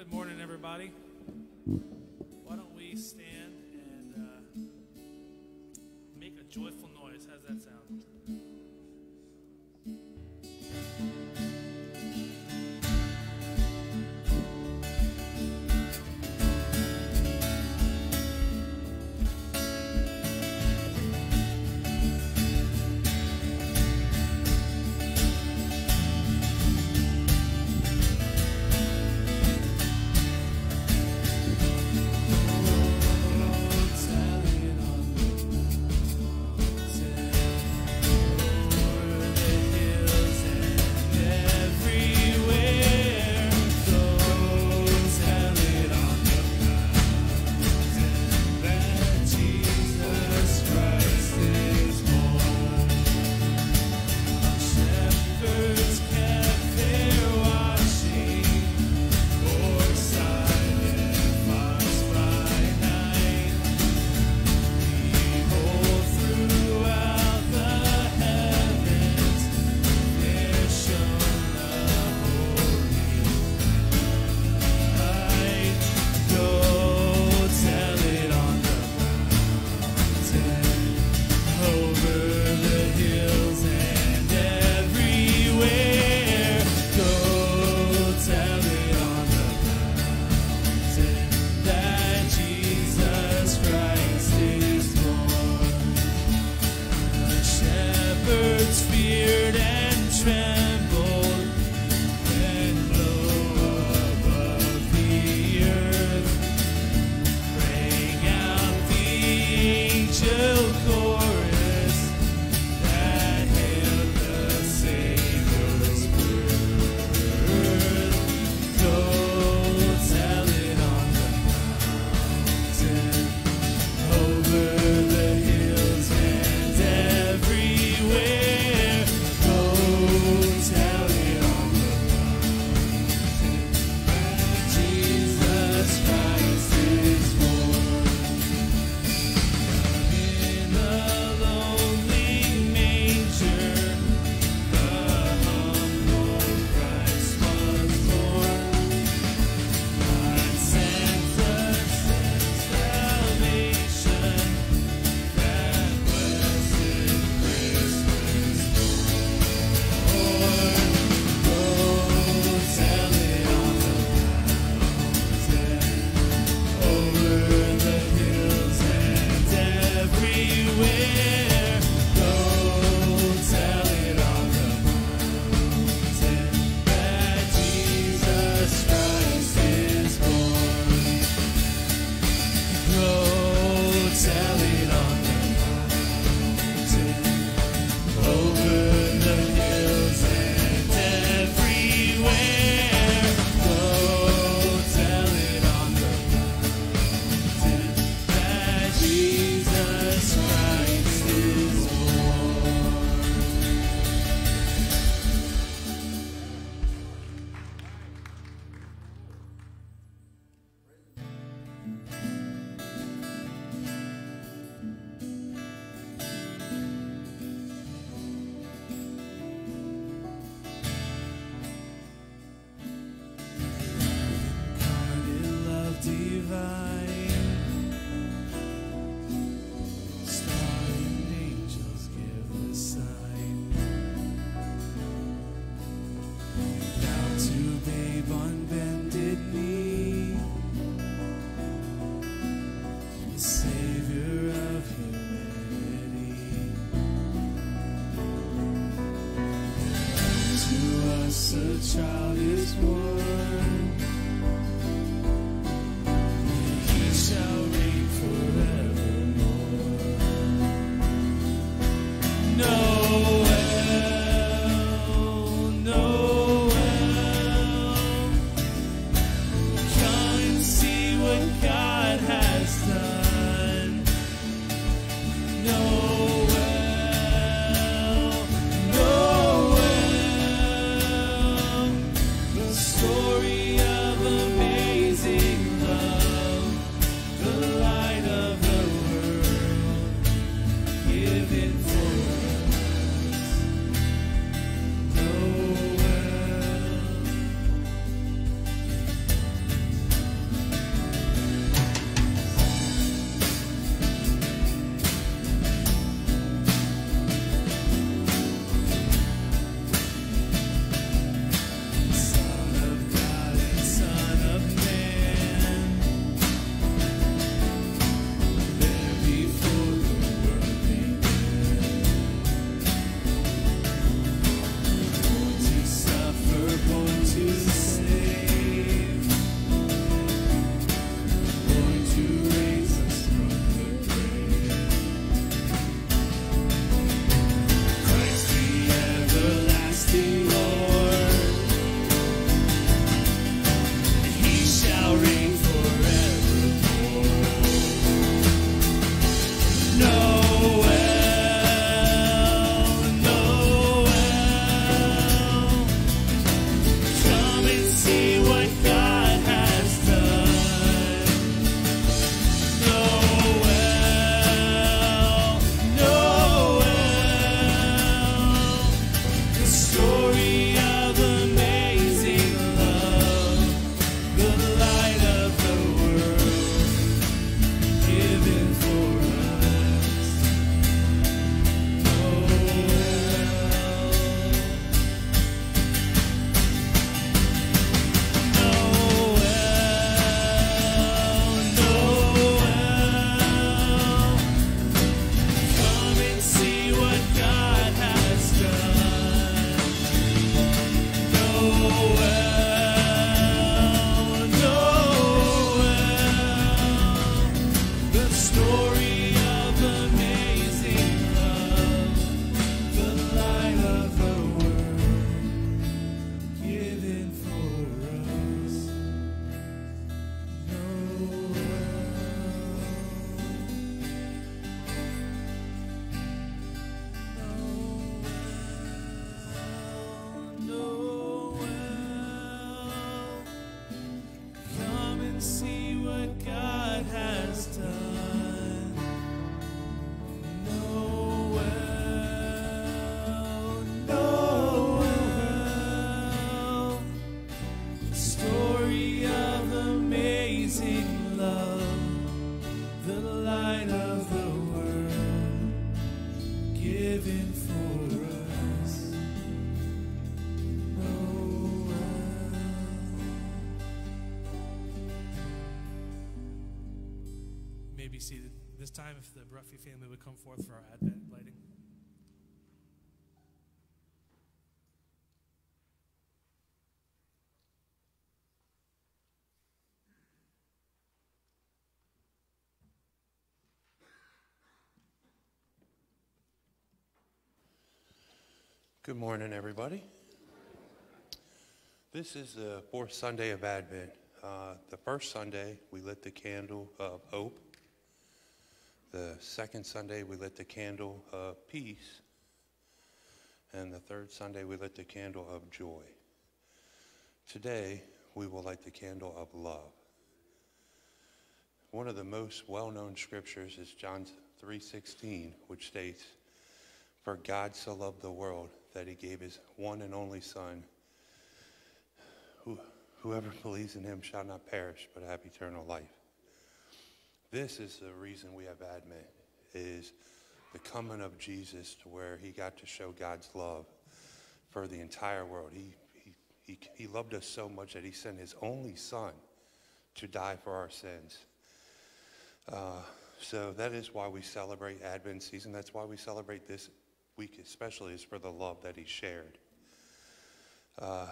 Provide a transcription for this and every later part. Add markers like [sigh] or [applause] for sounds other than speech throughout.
Good morning, everybody. Why don't we stand and uh, make a joyful noise? How's that sound? Come forth for our Advent lighting. Good morning, everybody. This is the fourth Sunday of Advent. Uh, the first Sunday, we lit the candle of hope. The second Sunday, we lit the candle of peace. And the third Sunday, we lit the candle of joy. Today, we will light the candle of love. One of the most well-known scriptures is John 3:16, which states, "For God so loved the world that he gave his one and only Son. Who, whoever believes in him shall not perish, but have eternal life." This is the reason we have Advent, is the coming of Jesus to where he got to show God's love for the entire world. He, he, he, he loved us so much that he sent his only son to die for our sins. Uh, so that is why we celebrate Advent season. That's why we celebrate this week especially is for the love that he shared. Uh,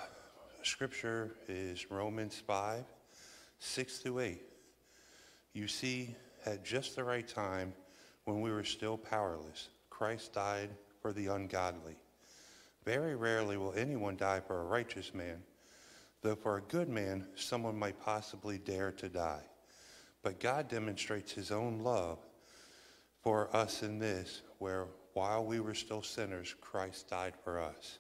scripture is Romans 5, 6 through 8. You see, at just the right time, when we were still powerless, Christ died for the ungodly. Very rarely will anyone die for a righteous man, though for a good man, someone might possibly dare to die. But God demonstrates his own love for us in this, where while we were still sinners, Christ died for us.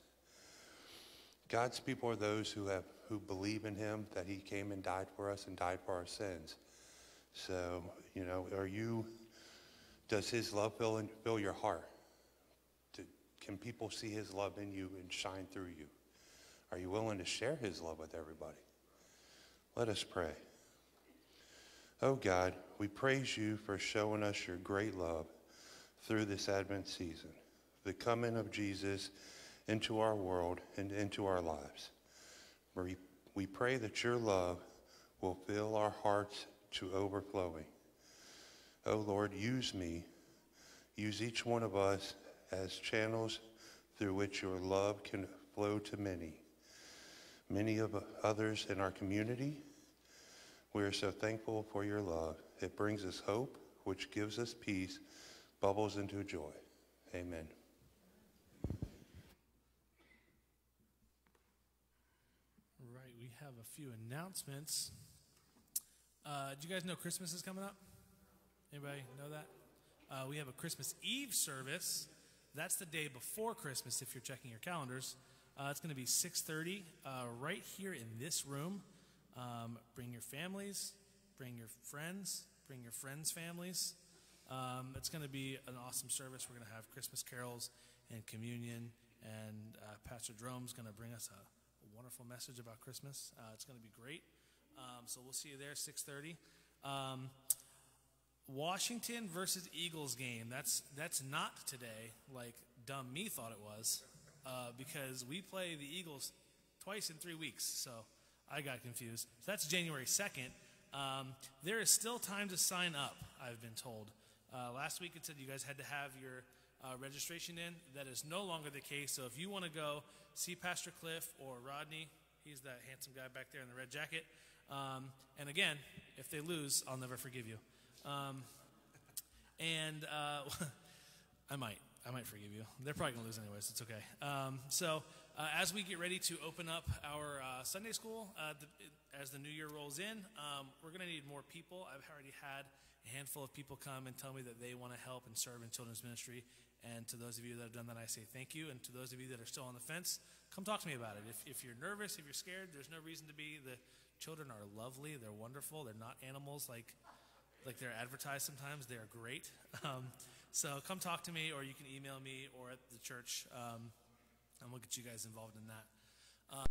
God's people are those who have who believe in him that he came and died for us and died for our sins. So, you know, are you does his love fill, in, fill your heart? Do, can people see his love in you and shine through you? Are you willing to share his love with everybody? Let us pray. Oh God, we praise you for showing us your great love through this Advent season, the coming of Jesus into our world and into our lives. We, we pray that your love will fill our hearts to overflowing. Oh Lord, use me, use each one of us as channels through which your love can flow to many. Many of others in our community, we are so thankful for your love. It brings us hope, which gives us peace, bubbles into joy. Amen. Right, we have a few announcements. Uh, do you guys know Christmas is coming up? Anybody know that? Uh, we have a Christmas Eve service. That's the day before Christmas. If you're checking your calendars, uh, it's going to be 6:30 uh, right here in this room. Um, bring your families, bring your friends, bring your friends' families. Um, it's going to be an awesome service. We're going to have Christmas carols and communion, and uh, Pastor Jerome's going to bring us a, a wonderful message about Christmas. Uh, it's going to be great. Um, so we'll see you there, 6:30. Um, Washington versus Eagles game. That's that's not today, like dumb me thought it was, uh, because we play the Eagles twice in three weeks. So I got confused. So that's January 2nd. Um, there is still time to sign up. I've been told. Uh, last week it said you guys had to have your uh, registration in. That is no longer the case. So if you want to go see Pastor Cliff or Rodney, he's that handsome guy back there in the red jacket. Um, and again, if they lose, I'll never forgive you. Um, And uh, [laughs] I might. I might forgive you. They're probably going to lose anyways. It's okay. Um, so, uh, as we get ready to open up our uh, Sunday school, uh, the, as the new year rolls in, um, we're going to need more people. I've already had a handful of people come and tell me that they want to help and serve in children's ministry. And to those of you that have done that, I say thank you. And to those of you that are still on the fence, come talk to me about it. If, if you're nervous, if you're scared, there's no reason to be. The children are lovely. They're wonderful. They're not animals like like they're advertised sometimes. They are great. [laughs] Um, so come talk to me, or you can email me, or at the church, um, and we'll get you guys involved in that. Um,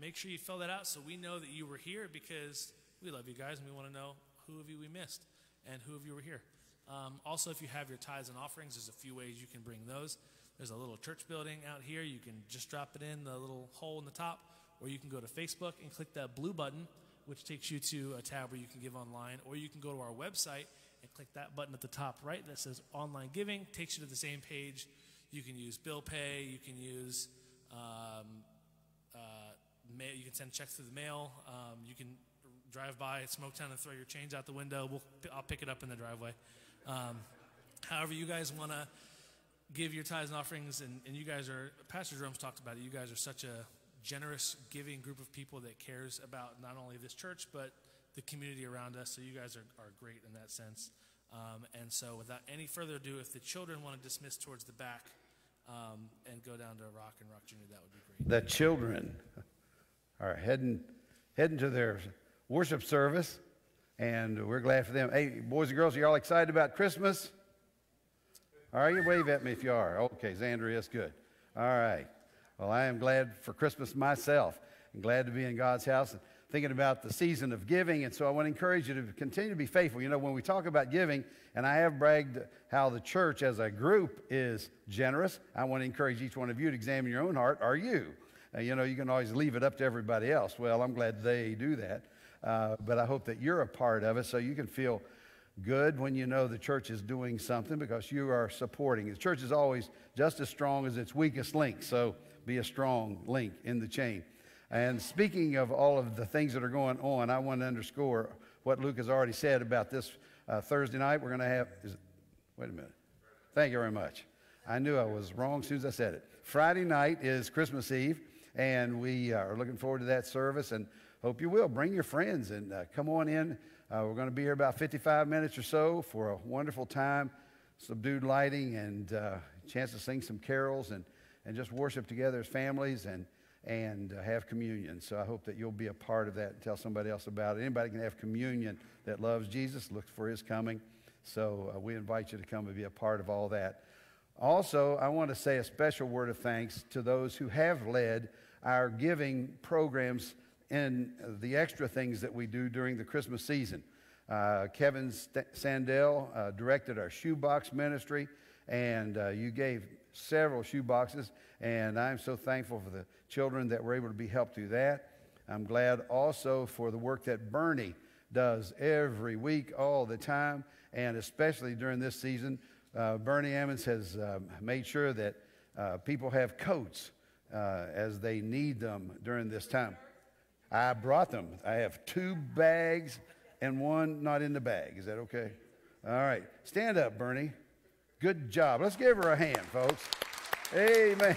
make sure you fill that out so we know that you were here because we love you guys and we want to know who of you we missed and who of you were here. Um, also, if you have your tithes and offerings, there's a few ways you can bring those. There's a little church building out here. You can just drop it in the little hole in the top, or you can go to Facebook and click that blue button which takes you to a tab where you can give online, or you can go to our website and click that button at the top right that says online giving, takes you to the same page. You can use bill pay, you can use um, uh, mail, you can send checks through the mail, um, you can drive by Smoketown and throw your change out the window. We'll, I'll pick it up in the driveway. Um, however, you guys want to give your tithes and offerings, and, and you guys are, Pastor Jerome's talked about it, you guys are such a generous, giving group of people that cares about not only this church, but the community around us. So you guys are, are great in that sense. Um, and so, without any further ado, if the children want to dismiss towards the back um, and go down to Rock and Rock Junior, that would be great. The children are heading, heading to their worship service, and we're glad for them. Hey, boys and girls, are you all excited about Christmas? Are you? Wave at me if you are. Okay, Xandria, that's good. All right. Well, I am glad for Christmas myself and glad to be in God's house and thinking about the season of giving. And so I want to encourage you to continue to be faithful. You know, when we talk about giving, and I have bragged how the church as a group is generous, I want to encourage each one of you to examine your own heart. Are you? Uh, you know, you can always leave it up to everybody else. Well, I'm glad they do that. Uh, but I hope that you're a part of it so you can feel good when you know the church is doing something because you are supporting. The church is always just as strong as its weakest link. So be a strong link in the chain. And speaking of all of the things that are going on, I want to underscore what Luke has already said about this uh, Thursday night. We're going to have, is, wait a minute. Thank you very much. I knew I was wrong as soon as I said it. Friday night is Christmas Eve, and we are looking forward to that service and hope you will. Bring your friends and uh, come on in. Uh, we're going to be here about 55 minutes or so for a wonderful time, subdued lighting, and uh, chance to sing some carols and and just worship together as families and, and uh, have communion. So I hope that you'll be a part of that and tell somebody else about it. Anybody can have communion that loves Jesus, looks for his coming. So uh, we invite you to come and be a part of all that. Also, I want to say a special word of thanks to those who have led our giving programs and the extra things that we do during the Christmas season. Uh, Kevin St- Sandell uh, directed our shoebox ministry, and uh, you gave several shoeboxes, and I'm so thankful for the children that were able to be helped through that. I'm glad also for the work that Bernie does every week, all the time, and especially during this season. Uh, Bernie Ammons has um, made sure that uh, people have coats uh, as they need them during this time. I brought them. I have two bags and one not in the bag. Is that okay? All right. Stand up, Bernie. Good job. Let's give her a hand, folks. Amen.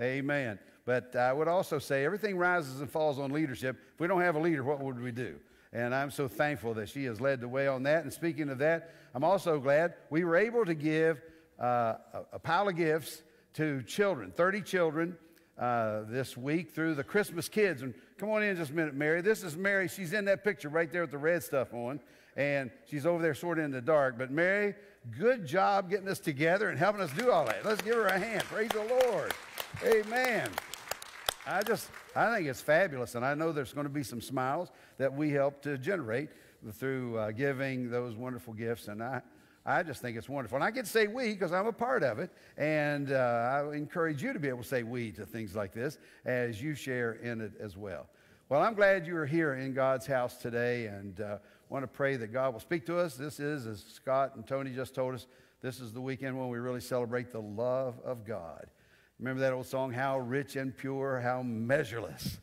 Amen. But I would also say everything rises and falls on leadership. If we don't have a leader, what would we do? And I'm so thankful that she has led the way on that. And speaking of that, I'm also glad we were able to give uh, a, pile of gifts to children, 30 children uh, this week through the Christmas Kids. And come on in just a minute, Mary. This is Mary. She's in that picture right there with the red stuff on. And she's over there sort of in the dark. But Mary, good job getting us together and helping us do all that. Let's give her a hand. Praise the Lord. Amen. I just, I think it's fabulous. And I know there's going to be some smiles that we help to generate through uh, giving those wonderful gifts. And I, I just think it's wonderful. And I can say we because I'm a part of it. And uh, I encourage you to be able to say we to things like this as you share in it as well. Well, I'm glad you are here in God's house today and uh, want to pray that God will speak to us. This is, as Scott and Tony just told us, this is the weekend when we really celebrate the love of God. Remember that old song, How Rich and Pure, How Measureless.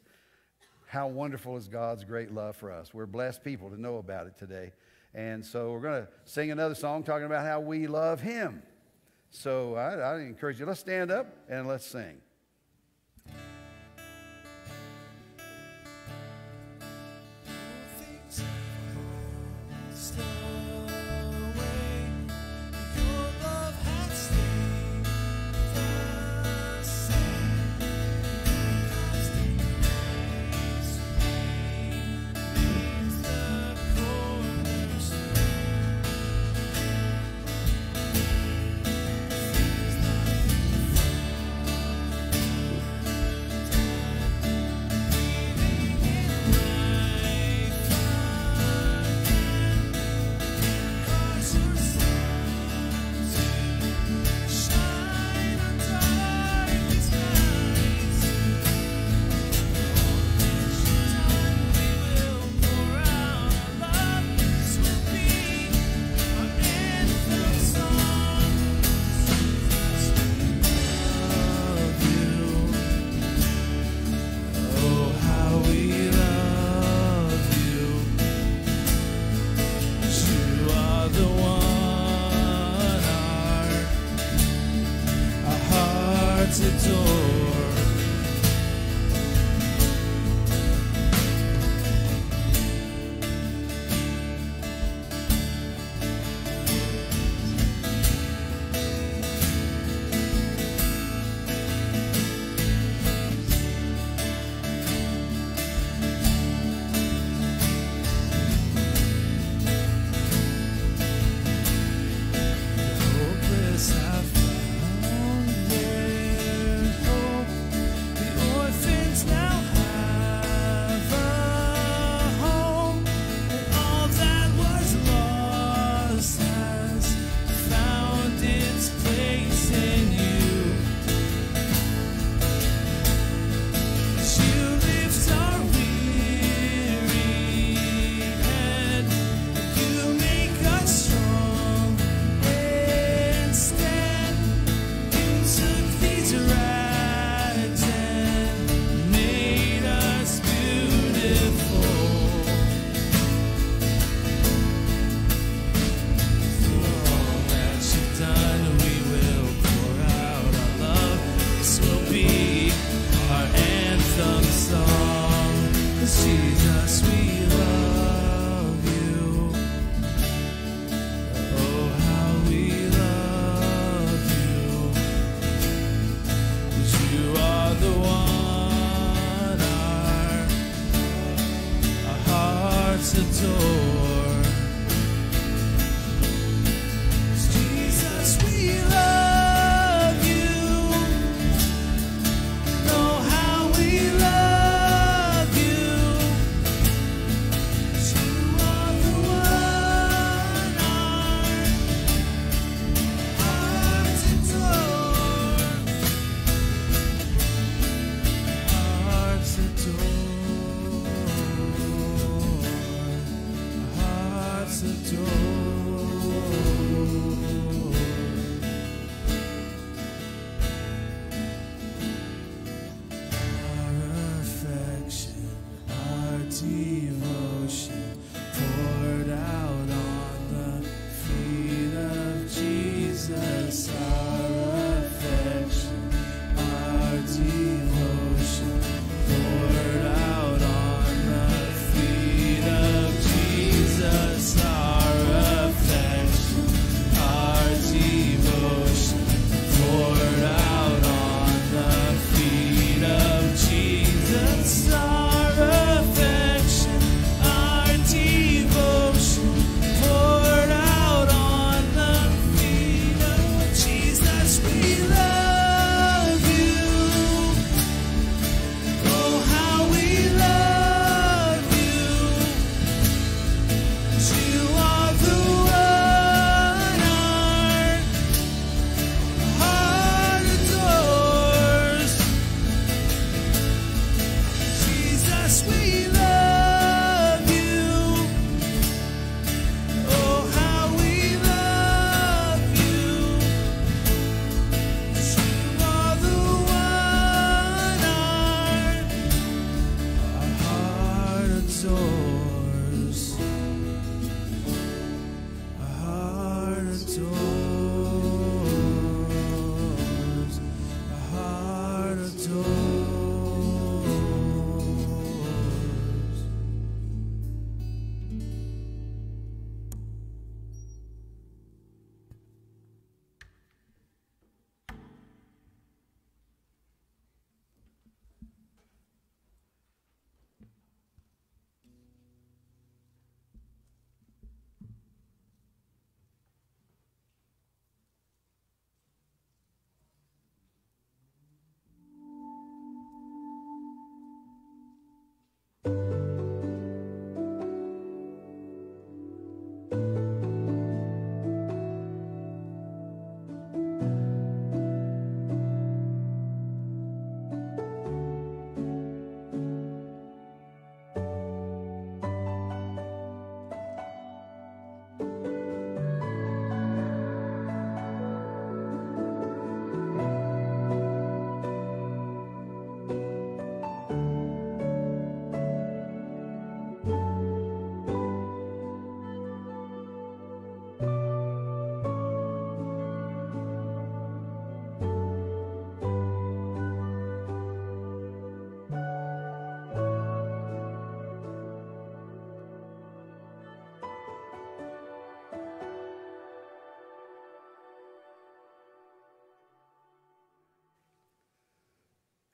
How wonderful is God's great love for us. We're blessed people to know about it today. And so we're going to sing another song talking about how we love Him. So I, I encourage you, let's stand up and let's sing.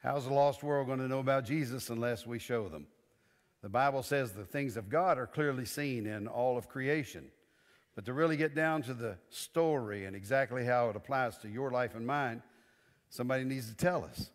How's the lost world going to know about Jesus unless we show them? The Bible says the things of God are clearly seen in all of creation. But to really get down to the story and exactly how it applies to your life and mine, somebody needs to tell us.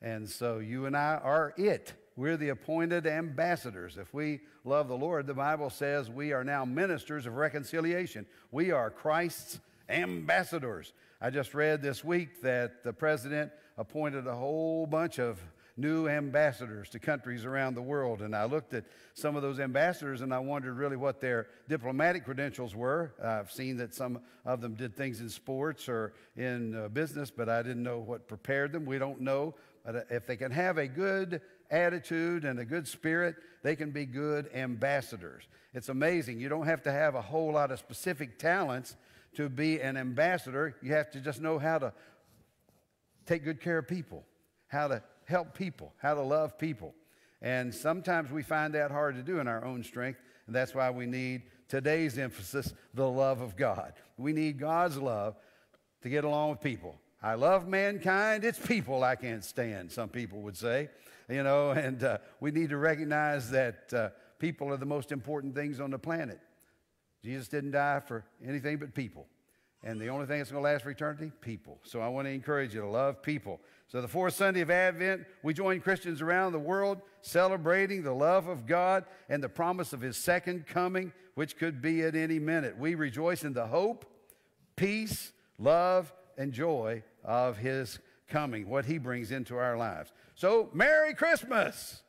And so you and I are it. We're the appointed ambassadors. If we love the Lord, the Bible says we are now ministers of reconciliation. We are Christ's ambassadors. I just read this week that the president appointed a whole bunch of new ambassadors to countries around the world. And I looked at some of those ambassadors and I wondered really what their diplomatic credentials were. I've seen that some of them did things in sports or in uh, business, but I didn't know what prepared them. We don't know. But uh, if they can have a good attitude and a good spirit, they can be good ambassadors. It's amazing. You don't have to have a whole lot of specific talents to be an ambassador. You have to just know how to take good care of people, how to help people, how to love people. And sometimes we find that hard to do in our own strength, and that's why we need today's emphasis the love of God. We need God's love to get along with people. I love mankind, it's people I can't stand, some people would say. You know, [laughs] and uh, we need to recognize that uh, people are the most important things on the planet. Jesus didn't die for anything but people. And the only thing that's going to last for eternity? People. So I want to encourage you to love people. So, the fourth Sunday of Advent, we join Christians around the world celebrating the love of God and the promise of His second coming, which could be at any minute. We rejoice in the hope, peace, love, and joy of His coming, what He brings into our lives. So, Merry Christmas!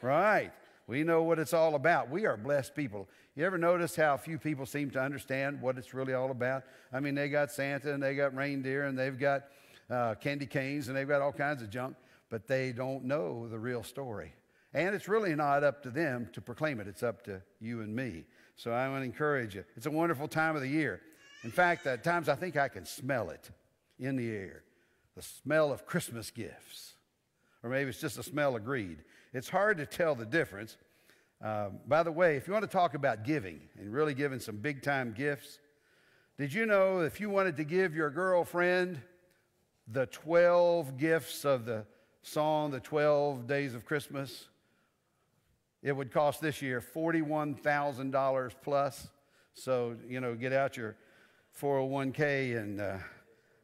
Right. We know what it's all about. We are blessed people. You ever notice how few people seem to understand what it's really all about? I mean, they got Santa and they got reindeer and they've got uh, candy canes, and they've got all kinds of junk, but they don't know the real story. And it's really not up to them to proclaim it, it's up to you and me. So I want to encourage you. It's a wonderful time of the year. In fact, at times I think I can smell it in the air the smell of Christmas gifts. Or maybe it's just a smell of greed. It's hard to tell the difference. Uh, by the way, if you want to talk about giving and really giving some big time gifts, did you know if you wanted to give your girlfriend the 12 gifts of the song, The 12 Days of Christmas, it would cost this year $41,000 plus. So, you know, get out your 401k and uh,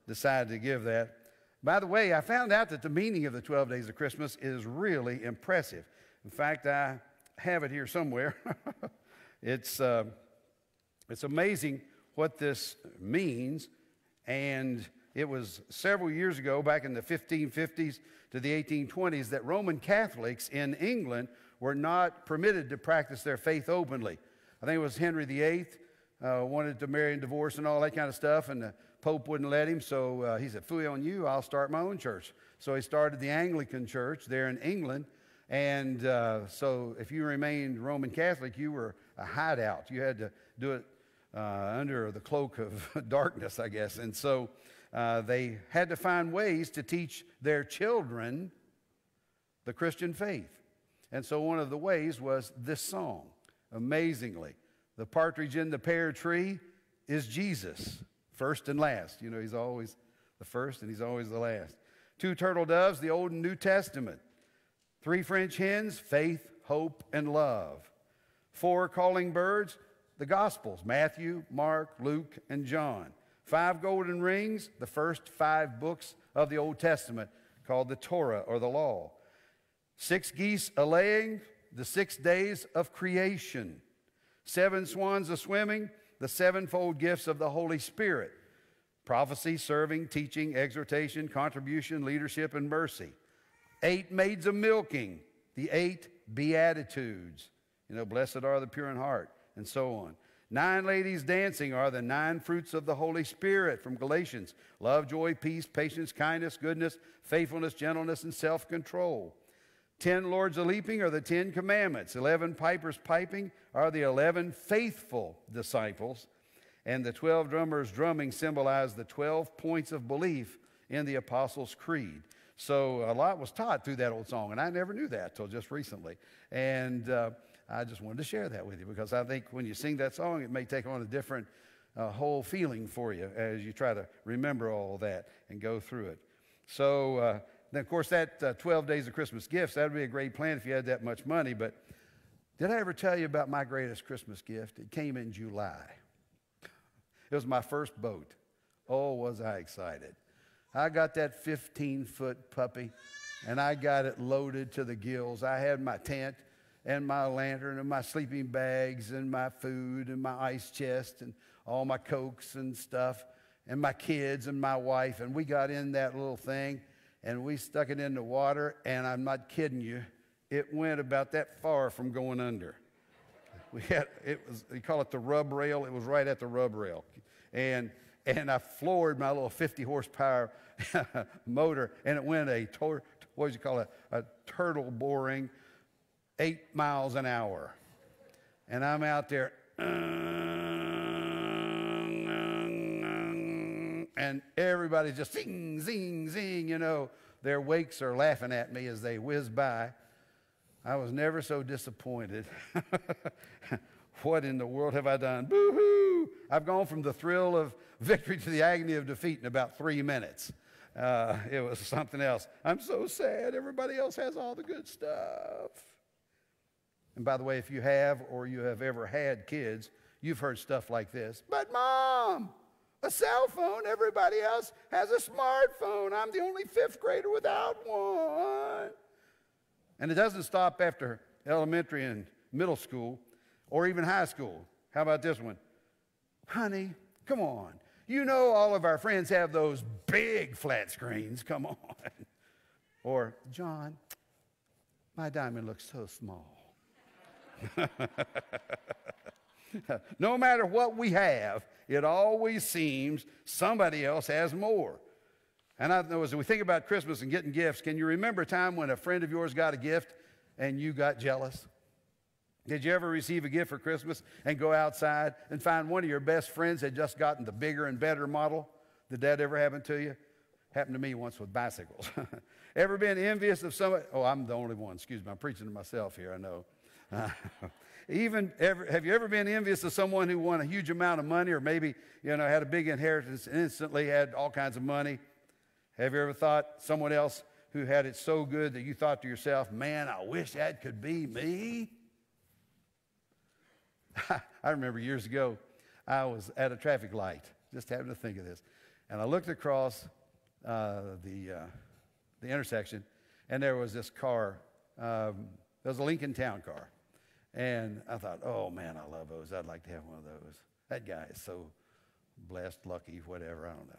decide to give that. By the way, I found out that the meaning of the 12 days of Christmas is really impressive. In fact, I have it here somewhere. [laughs] it's, uh, it's amazing what this means. And it was several years ago, back in the 1550s to the 1820s, that Roman Catholics in England were not permitted to practice their faith openly. I think it was Henry VIII uh, wanted to marry and divorce and all that kind of stuff, and the Pope wouldn't let him. So uh, he said, "Fooey on you! I'll start my own church." So he started the Anglican Church there in England. And uh, so, if you remained Roman Catholic, you were a hideout. You had to do it uh, under the cloak of [laughs] darkness, I guess. And so, uh, they had to find ways to teach their children the Christian faith. And so one of the ways was this song. Amazingly, the partridge in the pear tree is Jesus, first and last. You know, he's always the first and he's always the last. Two turtle doves, the Old and New Testament. Three French hens, faith, hope, and love. Four calling birds, the Gospels Matthew, Mark, Luke, and John. Five golden rings, the first five books of the Old Testament called the Torah or the Law. Six geese a laying, the six days of creation. Seven swans a swimming, the sevenfold gifts of the Holy Spirit. Prophecy, serving, teaching, exhortation, contribution, leadership, and mercy. Eight maids a milking, the eight beatitudes. You know, blessed are the pure in heart, and so on. Nine ladies dancing are the nine fruits of the Holy Spirit from Galatians love, joy, peace, patience, kindness, goodness, faithfulness, gentleness, and self control. Ten lords a leaping are the Ten Commandments. Eleven pipers piping are the eleven faithful disciples. And the twelve drummers drumming symbolize the twelve points of belief in the Apostles' Creed. So a lot was taught through that old song, and I never knew that till just recently. And uh, I just wanted to share that with you because I think when you sing that song, it may take on a different uh, whole feeling for you as you try to remember all that and go through it. So uh, then, of course, that uh, 12 days of Christmas gifts, that would be a great plan if you had that much money. But did I ever tell you about my greatest Christmas gift? It came in July. It was my first boat. Oh, was I excited. I got that 15 foot puppy and I got it loaded to the gills. I had my tent and my lantern and my sleeping bags and my food and my ice chest and all my cokes and stuff and my kids and my wife. And we got in that little thing and we stuck it in the water. And I'm not kidding you, it went about that far from going under. We had, it was, you call it the rub rail. It was right at the rub rail. And, and I floored my little 50 horsepower [laughs] motor and it went a, tor- what do you call it, a turtle boring eight miles an hour. And I'm out there, and everybody's just zing, zing, zing, you know. Their wakes are laughing at me as they whiz by. I was never so disappointed. [laughs] what in the world have I done? Boo hoo! I've gone from the thrill of [laughs] victory to the agony of defeat in about three minutes. Uh, it was something else. I'm so sad. Everybody else has all the good stuff. And by the way, if you have or you have ever had kids, you've heard stuff like this. But, mom, a cell phone, everybody else has a smartphone. I'm the only fifth grader without one. And it doesn't stop after elementary and middle school or even high school. How about this one? Honey, come on. You know all of our friends have those big flat screens. Come on. [laughs] Or, John, my diamond looks so small. [laughs] no matter what we have, it always seems somebody else has more. And I know as we think about Christmas and getting gifts, can you remember a time when a friend of yours got a gift and you got jealous? Did you ever receive a gift for Christmas and go outside and find one of your best friends had just gotten the bigger and better model? Did that ever happen to you? Happened to me once with bicycles. [laughs] ever been envious of somebody? Oh, I'm the only one. Excuse me. I'm preaching to myself here, I know. [laughs] even ever, have you ever been envious of someone who won a huge amount of money or maybe you know had a big inheritance and instantly had all kinds of money have you ever thought someone else who had it so good that you thought to yourself man i wish that could be me [laughs] i remember years ago i was at a traffic light just having to think of this and i looked across uh, the, uh, the intersection and there was this car um, there was a lincoln town car and I thought, oh man, I love those. I'd like to have one of those. That guy is so blessed, lucky, whatever. I don't know.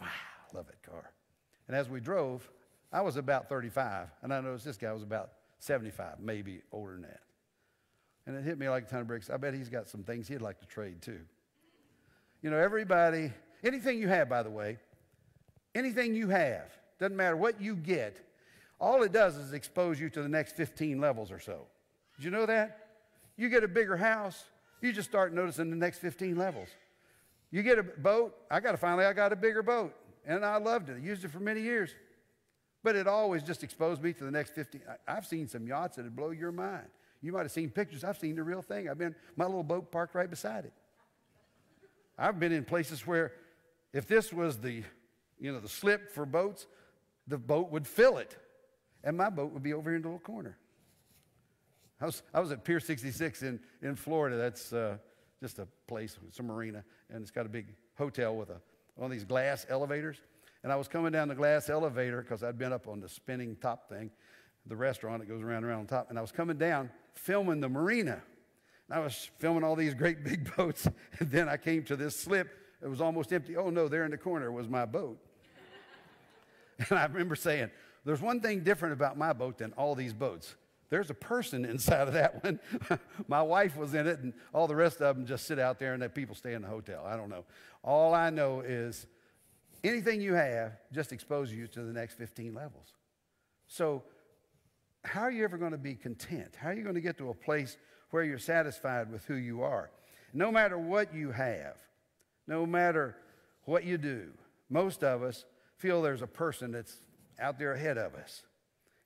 Wow, love that car. And as we drove, I was about 35, and I noticed this guy was about 75, maybe older than that. And it hit me like a ton of bricks. I bet he's got some things he'd like to trade too. You know, everybody, anything you have, by the way, anything you have, doesn't matter what you get, all it does is expose you to the next 15 levels or so. Did you know that? You get a bigger house, you just start noticing the next 15 levels. You get a boat, I got to finally, I got a bigger boat. And I loved it. I used it for many years. But it always just exposed me to the next 15. I've seen some yachts that would blow your mind. You might have seen pictures. I've seen the real thing. I've been, my little boat parked right beside it. I've been in places where if this was the, you know, the slip for boats, the boat would fill it. And my boat would be over here in the little corner. I was, I was at Pier 66 in, in Florida. That's uh, just a place, it's a marina, and it's got a big hotel with a, one of these glass elevators. And I was coming down the glass elevator because I'd been up on the spinning top thing, the restaurant that goes around and around on top. And I was coming down filming the marina. And I was filming all these great [laughs] big boats. And then I came to this slip. It was almost empty. Oh, no, there in the corner was my boat. [laughs] and I remember saying, There's one thing different about my boat than all these boats. There's a person [laughs] inside of that one. My wife was in it, and all the rest of them just sit out there and let people stay in the hotel. I don't know. All I know is anything you have just exposes you to the next 15 levels. So, how are you ever going to be content? How are you going to get to a place where you're satisfied with who you are? No matter what you have, no matter what you do, most of us feel there's a person that's out there ahead of us.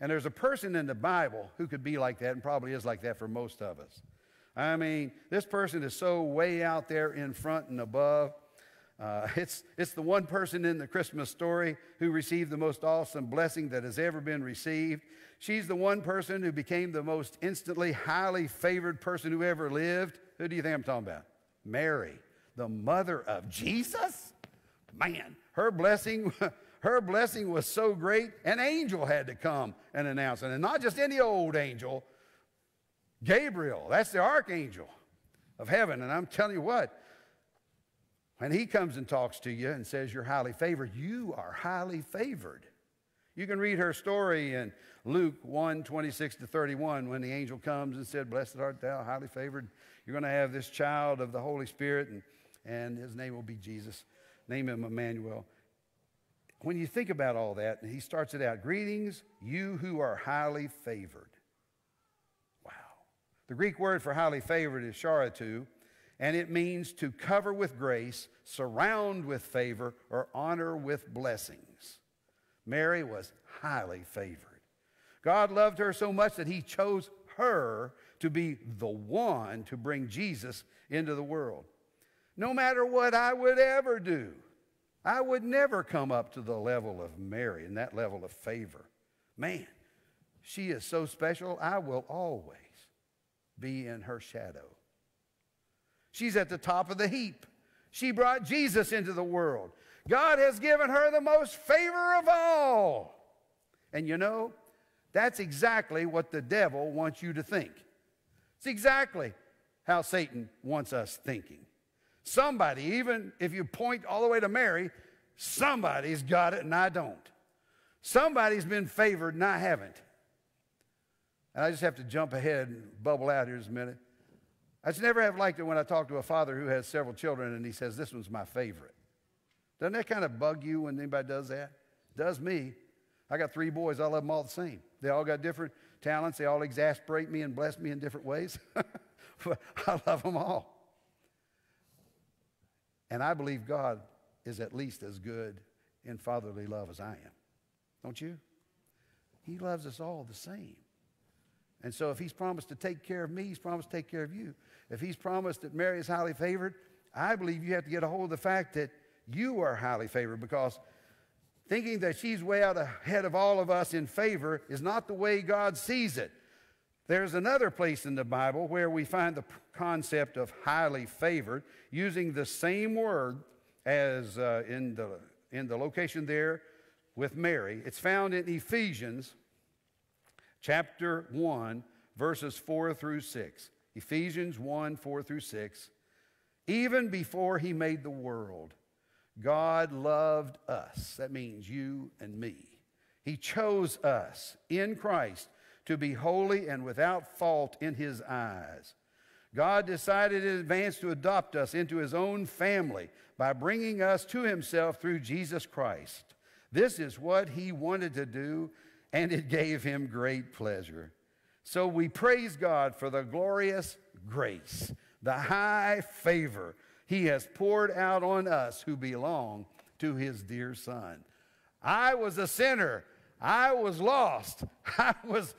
And there's a person in the Bible who could be like that and probably is like that for most of us. I mean, this person is so way out there in front and above Uh, [laughs] it's, it's the one person in the Christmas story who received the most awesome blessing that has ever been received. She's the one person who became the most instantly highly favored person who ever lived. Who do you think I'm talking about? Mary, the mother of Jesus? Man, her blessing, [laughs] her blessing was so great, an angel had to come and announce it. And not just any old angel, Gabriel, that's the archangel of heaven. And I'm telling you what, when he comes and talks to you and says you're highly favored, you are highly favored. You can read her story in Luke 1 26 to 31 when the angel comes and said, Blessed art thou, highly favored. You're going to have this child of the Holy Spirit, and, and his name will be Jesus. Name him Emmanuel. When you think about all that, and he starts it out Greetings, you who are highly favored. Wow. The Greek word for highly favored is charito, and it means to cover with grace, surround with favor, or honor with blessings. Mary was highly favored. God loved her so much that he chose her to be the one to bring Jesus into the world. No matter what I would ever do, I would never come up to the level of Mary and that level of favor. Man, she is so special, I will always be in her shadow. She's at the top of the heap. She brought Jesus into the world. God has given her the most favor of all. And you know, that's exactly what the devil wants you to think. It's exactly how Satan wants us thinking. Somebody, even if you point all the way to Mary, somebody's got it and I don't. Somebody's been favored and I haven't. And I just have to jump ahead and bubble out here just a minute. I just never have liked it when I talk to a father who has several children and he says, This one's my favorite. Doesn't that kind of bug you when anybody does that? Does me. I got three boys. I love them all the same. They all got different talents. They all exasperate me and bless me in different ways. [laughs] but I love them all. And I believe God is at least as good in fatherly love as I am. Don't you? He loves us all the same. And so if he's promised to take care of me, he's promised to take care of you. If he's promised that Mary is highly favored, I believe you have to get a hold of the fact that you are highly favored because thinking that she's way out ahead of all of us in favor is not the way God sees it. There's another place in the Bible where we find the concept of highly favored using the same word as uh, in, the, in the location there with Mary. It's found in Ephesians chapter 1, verses 4 through 6. Ephesians 1 4 through 6. Even before he made the world, God loved us. That means you and me. He chose us in Christ to be holy and without fault in his eyes. God decided in advance to adopt us into his own family by bringing us to himself through Jesus Christ. This is what he wanted to do, and it gave him great pleasure. So we praise God for the glorious grace, the high favor he has poured out on us who belong to his dear Son. I was a sinner. I was lost. [laughs] I was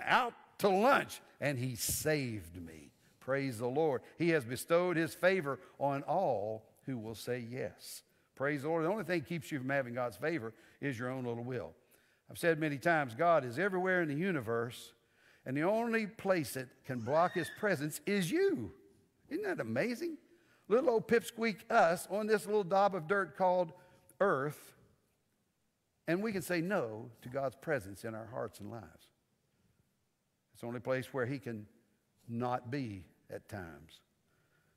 out to lunch, and he saved me. Praise the Lord. He has bestowed his favor on all who will say yes. Praise the Lord. The only thing keeps you from having God's favor is your own little will. I've said many times God is everywhere in the universe, and the only place that can block his presence is you. Isn't that amazing? little old pipsqueak us on this little daub of dirt called earth, and we can say no to God's presence in our hearts and lives. It's the only place where He can not be at times.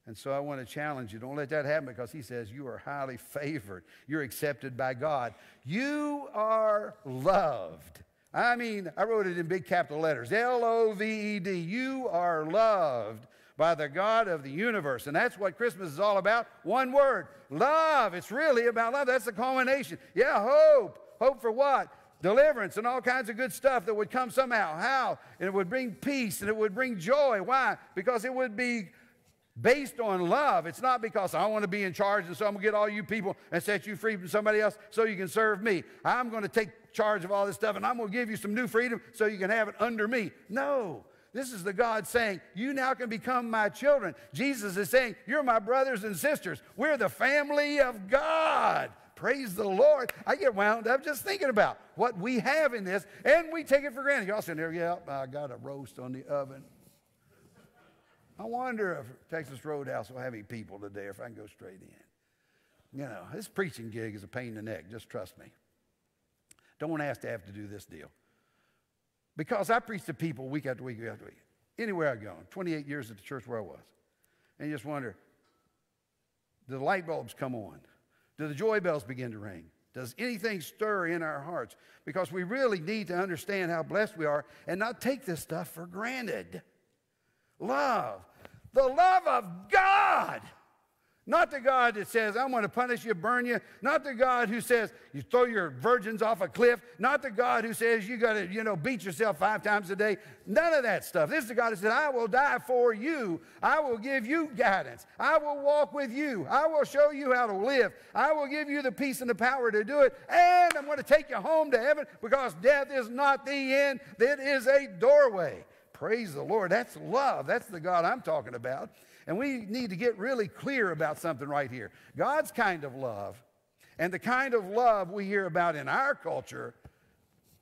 And so I want to challenge you don't let that happen because He says you are highly favored, you're accepted by God, you are loved. I mean, I wrote it in big capital letters L O V E D. You are loved by the God of the universe. And that's what Christmas is all about. One word love. It's really about love. That's the culmination. Yeah, hope. Hope for what? Deliverance and all kinds of good stuff that would come somehow. How? And it would bring peace and it would bring joy. Why? Because it would be based on love. It's not because I want to be in charge and so I'm going to get all you people and set you free from somebody else so you can serve me. I'm going to take charge of all this stuff and I'm going to give you some new freedom so you can have it under me. No. This is the God saying, You now can become my children. Jesus is saying, You're my brothers and sisters. We're the family of God. Praise the Lord. I get wound up just thinking about what we have in this, and we take it for granted. Y'all sitting there, yeah, I got a roast on the oven. I wonder if Texas Roadhouse will have any people today, if I can go straight in. You know, this preaching gig is a pain in the neck, just trust me. Don't ask to have to do this deal. Because I preach to people week after week, week after week. Anywhere I go, 28 years at the church where I was. And you just wonder, do the light bulbs come on? Do the joy bells begin to ring? Does anything stir in our hearts? Because we really need to understand how blessed we are and not take this stuff for granted. Love. The love of God not the God that says, I'm going to punish you, burn you. Not the God who says, you throw your virgins off a cliff. Not the God who says, you got to, you know, beat yourself five times a day. None of that stuff. This is the God that said, I will die for you. I will give you guidance. I will walk with you. I will show you how to live. I will give you the peace and the power to do it. And I'm going to take you home to heaven because death is not the end. It is a doorway. Praise the Lord. That's love. That's the God I'm talking about. And we need to get really clear about something right here. God's kind of love and the kind of love we hear about in our culture,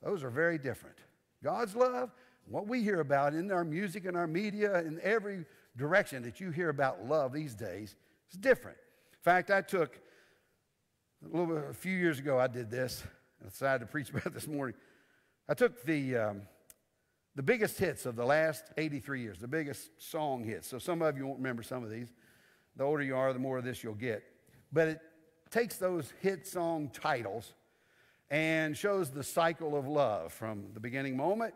those are very different. God's love, what we hear about in our music and our media, in every direction that you hear about love these days, is different. In fact, I took a little a few years ago, I did this. I decided to preach [laughs] about this morning. I took the um, the biggest hits of the last 83 years, the biggest song hits. So some of you won't remember some of these. The older you are, the more of this you'll get. But it takes those hit song titles and shows the cycle of love from the beginning moment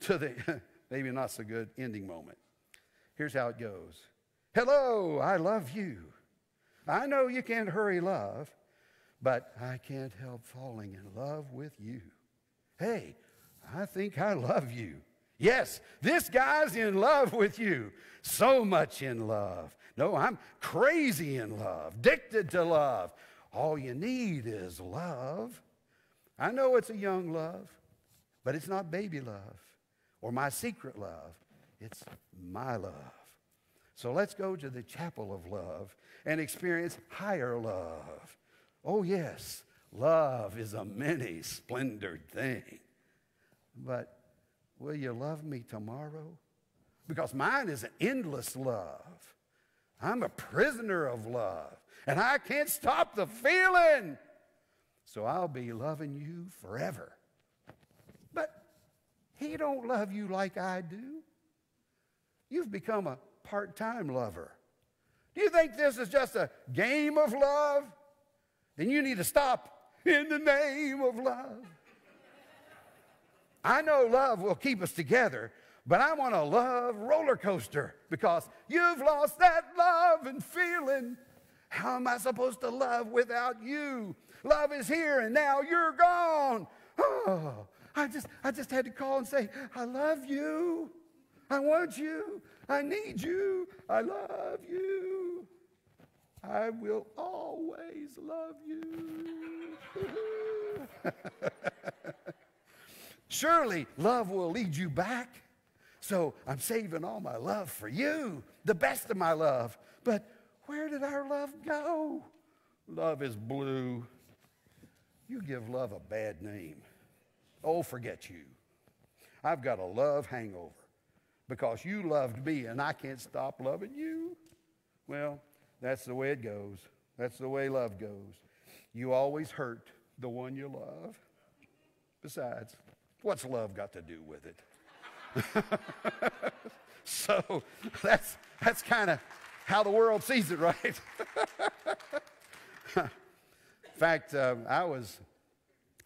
to the [laughs] maybe not so good ending moment. Here's how it goes Hello, I love you. I know you can't hurry love, but I can't help falling in love with you. Hey, I think I love you. Yes, this guy's in love with you. So much in love. No, I'm crazy in love, addicted to love. All you need is love. I know it's a young love, but it's not baby love or my secret love. It's my love. So let's go to the chapel of love and experience higher love. Oh, yes, love is a many splendored thing. But Will you love me tomorrow? Because mine is an endless love. I'm a prisoner of love, and I can't stop the feeling. So I'll be loving you forever. But he don't love you like I do. You've become a part-time lover. Do you think this is just a game of love? Then you need to stop in the name of love. I know love will keep us together, but I want a love roller coaster because you've lost that love and feeling. How am I supposed to love without you? Love is here and now you're gone. Oh, I just, I just had to call and say, I love you. I want you. I need you. I love you. I will always love you. [laughs] Surely love will lead you back. So I'm saving all my love for you, the best of my love. But where did our love go? Love is blue. You give love a bad name. Oh, forget you. I've got a love hangover because you loved me and I can't stop loving you. Well, that's the way it goes. That's the way love goes. You always hurt the one you love. Besides, What's love got to do with it? [laughs] so that's, that's kind of how the world sees it, right? in fact, uh, I was,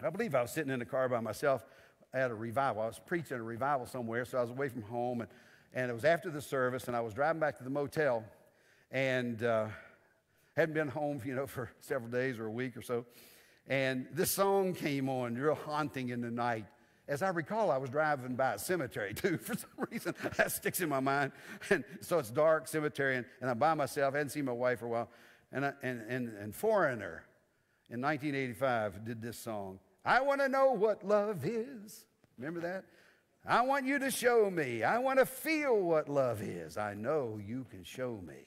I believe I was sitting in the car by myself at a revival. I was preaching a revival somewhere, so I was away from home, and, and it was after the service, and I was driving back to the motel, and uh, hadn't been home, you know, for several days or a week or so. And this song came on, real haunting in the night. As I recall, I was driving by a cemetery [laughs] too. For some reason, [laughs] that sticks in my mind. And so it's dark, cemetery, and, and I'm by myself. I hadn't seen my wife for a while. And, I, and, and, and Foreigner in 1985 did this song. I want to know what love is. Remember that? I want you to show me. I want to feel what love is. I know you can show me.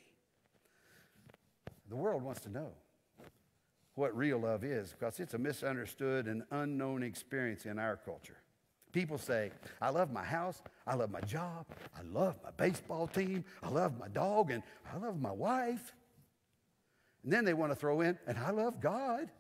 The world wants to know what real love is because it's a misunderstood and unknown experience in our culture. People say, I love my house, I love my job, I love my baseball team, I love my dog, and I love my wife. And then they want to throw in, and I love God.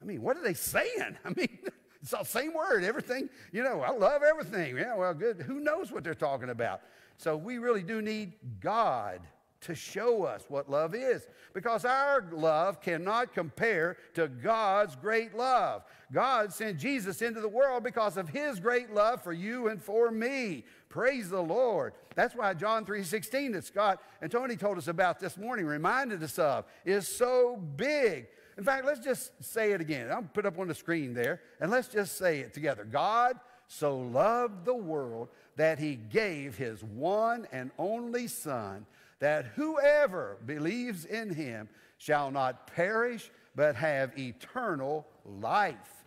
I mean, what are they saying? [laughs] I mean, it's the same word, everything. You know, I love everything. Yeah, well, good. Who knows what they're talking about? So we really do need God to show us what love is because our love cannot compare to God's great love. God sent Jesus into the world because of his great love for you and for me. Praise the Lord. That's why John 3:16 that Scott and Tony told us about this morning reminded us of is so big. In fact, let's just say it again. I'll put up on the screen there and let's just say it together. God so loved the world that he gave his one and only son that whoever believes in him shall not perish but have eternal life.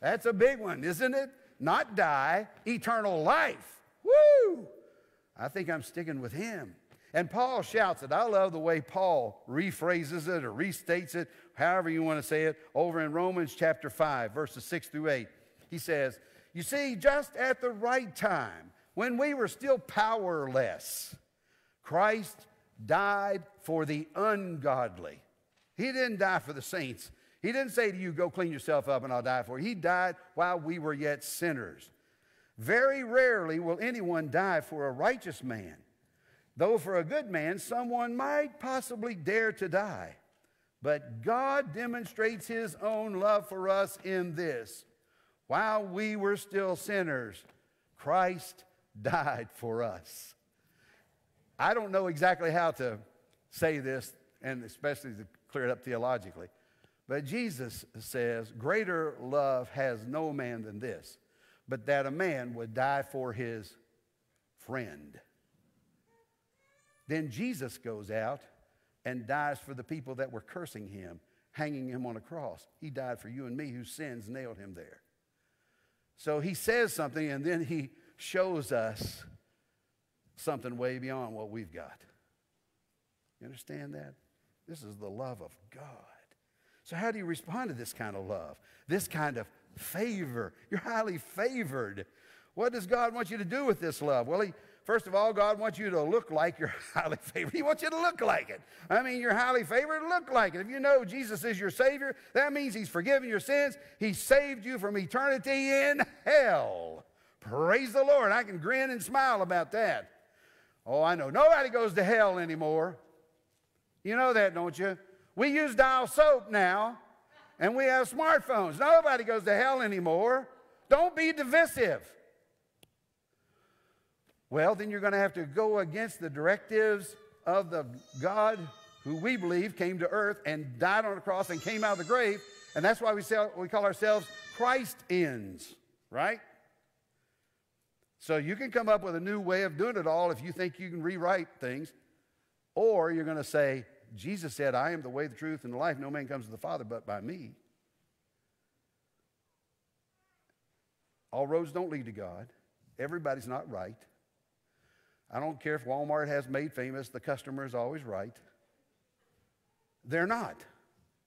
That's a big one, isn't it? Not die, eternal life. Woo! I think I'm sticking with him. And Paul shouts it. I love the way Paul rephrases it or restates it, however you want to say it, over in Romans chapter 5, verses 6 through 8. He says, You see, just at the right time, when we were still powerless, Christ died for the ungodly. He didn't die for the saints. He didn't say to you, Go clean yourself up and I'll die for you. He died while we were yet sinners. Very rarely will anyone die for a righteous man, though for a good man, someone might possibly dare to die. But God demonstrates his own love for us in this while we were still sinners, Christ died for us. I don't know exactly how to say this, and especially to clear it up theologically. But Jesus says, Greater love has no man than this, but that a man would die for his friend. Then Jesus goes out and dies for the people that were cursing him, hanging him on a cross. He died for you and me whose sins nailed him there. So he says something and then he shows us something way beyond what we've got. You understand that? This is the love of God. So, how do you respond to this kind of love? This kind of favor? You're highly favored. What does God want you to do with this love? Well, he, first of all, God wants you to look like you're [laughs] highly favored. He wants you to look like it. I mean, you're highly favored, look like it. If you know Jesus is your Savior, that means He's forgiven your sins. He saved you from eternity in hell. Praise the Lord. I can grin and smile about that. Oh, I know. Nobody goes to hell anymore. You know that, don't you? We use dial soap now, and we have smartphones. Nobody goes to hell anymore. Don't be divisive. Well, then you're going to have to go against the directives of the God who we believe came to earth and died on the cross and came out of the grave. And that's why we, say, we call ourselves Christians, right? So you can come up with a new way of doing it all if you think you can rewrite things. Or you're going to say, Jesus said, I am the way, the truth, and the life. No man comes to the Father but by me. All roads don't lead to God. Everybody's not right. I don't care if Walmart has made famous, the customer is always right. They're not.